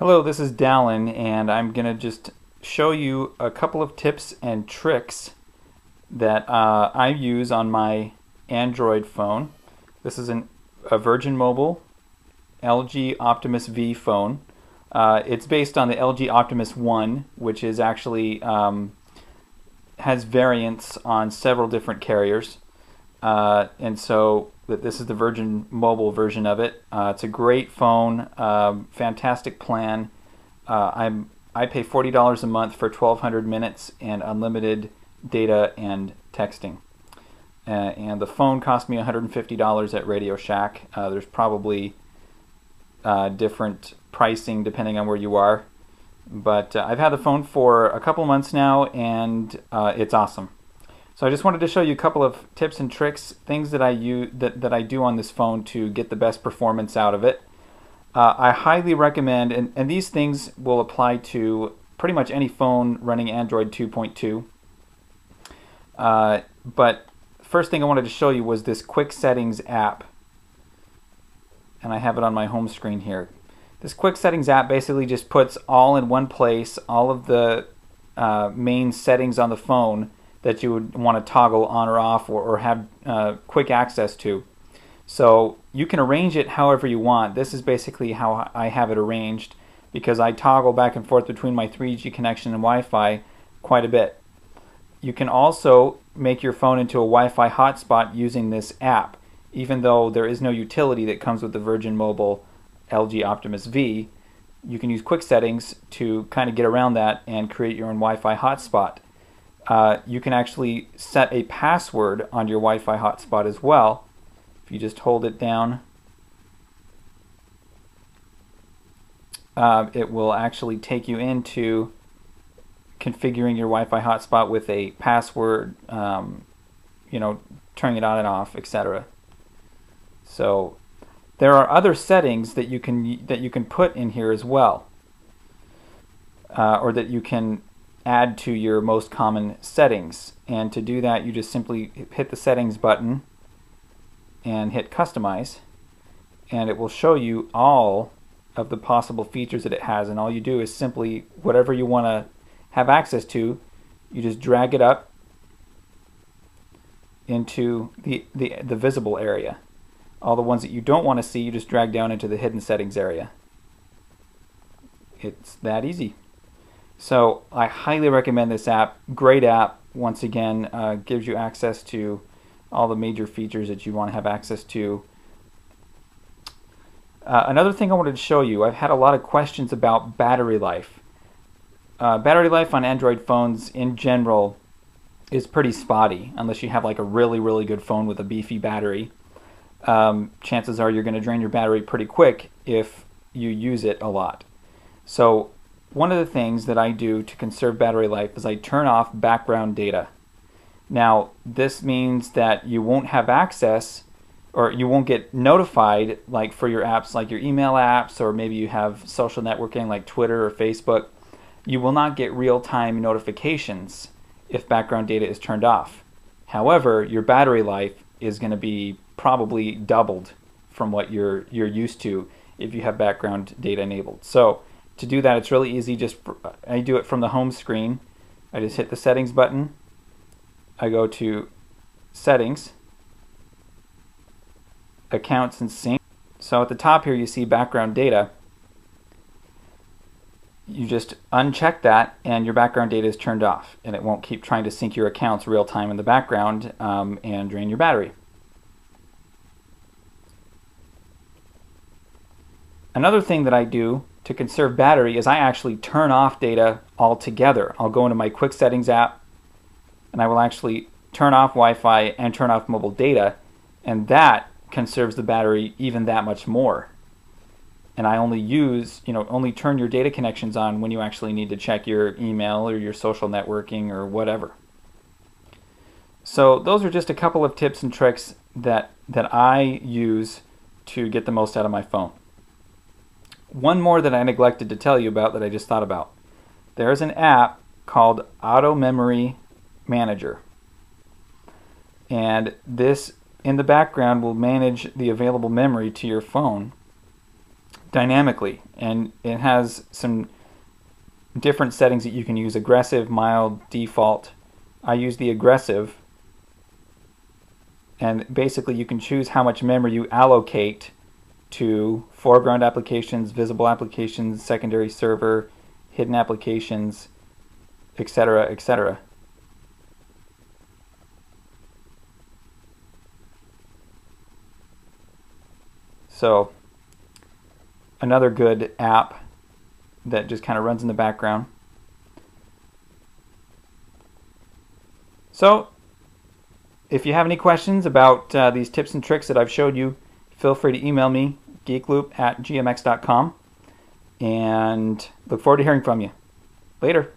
Hello, this is Dallin, and I'm going to just show you a couple of tips and tricks that uh, I use on my Android phone. This is an, a Virgin Mobile LG Optimus V phone. Uh, it's based on the LG Optimus 1, which is actually um, has variants on several different carriers. Uh, and so this is the Virgin Mobile version of it. Uh, it's a great phone, um, fantastic plan. Uh, I'm I pay forty dollars a month for twelve hundred minutes and unlimited data and texting. Uh, and the phone cost me one hundred and fifty dollars at Radio Shack. Uh, there's probably uh, different pricing depending on where you are, but I've had the phone for a couple months now, and it's awesome. So I just wanted to show you a couple of tips and tricks, things that I use that, that I do on this phone to get the best performance out of it. Uh, I highly recommend, and, and these things will apply to pretty much any phone running Android 2.2. Uh, but first thing I wanted to show you was this Quick Settings app. And I have it on my home screen here. This Quick Settings app basically just puts all in one place, all of the uh, main settings on the phone that you would want to toggle on or off or, or have uh, quick access to. So you can arrange it however you want. This is basically how I have it arranged because I toggle back and forth between my 3G connection and Wi-Fi quite a bit. You can also make your phone into a Wi-Fi hotspot using this app. Even though there is no utility that comes with the Virgin Mobile LG Optimus V, you can use quick settings to kind of get around that and create your own Wi-Fi hotspot uh, you can actually set a password on your Wi-Fi hotspot as well. If you just hold it down, uh, it will actually take you into configuring your Wi-Fi hotspot with a password, um, you know, turning it on and off, etc. So there are other settings that you can that you can put in here as well, uh, or that you can add to your most common settings. And to do that, you just simply hit the settings button and hit customize. And it will show you all of the possible features that it has. And all you do is simply whatever you want to have access to you just drag it up into the, the, the visible area. All the ones that you don't want to see you just drag down into the hidden settings area. It's that easy so I highly recommend this app. Great app. Once again, uh, gives you access to all the major features that you want to have access to. Uh, another thing I wanted to show you, I've had a lot of questions about battery life. Uh, battery life on Android phones in general is pretty spotty unless you have like a really, really good phone with a beefy battery. Um, chances are you're going to drain your battery pretty quick if you use it a lot. So one of the things that I do to conserve battery life is I turn off background data. Now, this means that you won't have access or you won't get notified like for your apps like your email apps or maybe you have social networking like Twitter or Facebook. You will not get real-time notifications if background data is turned off. However, your battery life is going to be probably doubled from what you're you're used to if you have background data enabled. So, to do that, it's really easy. Just I do it from the home screen. I just hit the settings button. I go to settings, accounts and sync. So at the top here you see background data. You just uncheck that and your background data is turned off and it won't keep trying to sync your accounts real time in the background um, and drain your battery. Another thing that I do to conserve battery is I actually turn off data altogether. I'll go into my quick settings app and I will actually turn off Wi-Fi and turn off mobile data and that conserves the battery even that much more. And I only use, you know, only turn your data connections on when you actually need to check your email or your social networking or whatever. So those are just a couple of tips and tricks that that I use to get the most out of my phone. One more that I neglected to tell you about that I just thought about. There's an app called Auto Memory Manager. And this in the background will manage the available memory to your phone dynamically, and it has some different settings that you can use aggressive, mild, default. I use the aggressive, and basically you can choose how much memory you allocate to foreground applications, visible applications, secondary server, hidden applications, etc., etc. So, another good app that just kind of runs in the background. So, if you have any questions about uh, these tips and tricks that I've showed you, feel free to email me, geekloop at gmx.com, and look forward to hearing from you. Later.